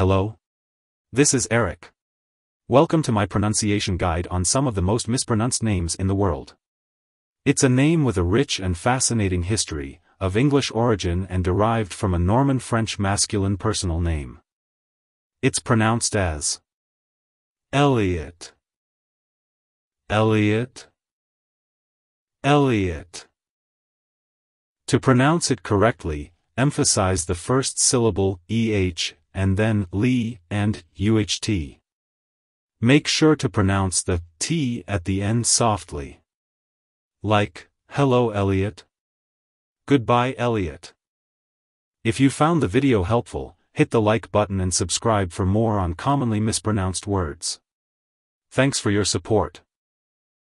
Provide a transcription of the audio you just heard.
Hello? This is Eric. Welcome to my pronunciation guide on some of the most mispronounced names in the world. It's a name with a rich and fascinating history, of English origin and derived from a Norman French masculine personal name. It's pronounced as Elliott. Elliott. Elliott. To pronounce it correctly, emphasize the first syllable, eh, and then li and uht. Make sure to pronounce the t at the end softly. Like, hello Elliott. Goodbye Elliott. If you found the video helpful, hit the like button and subscribe for more on commonly mispronounced words. Thanks for your support.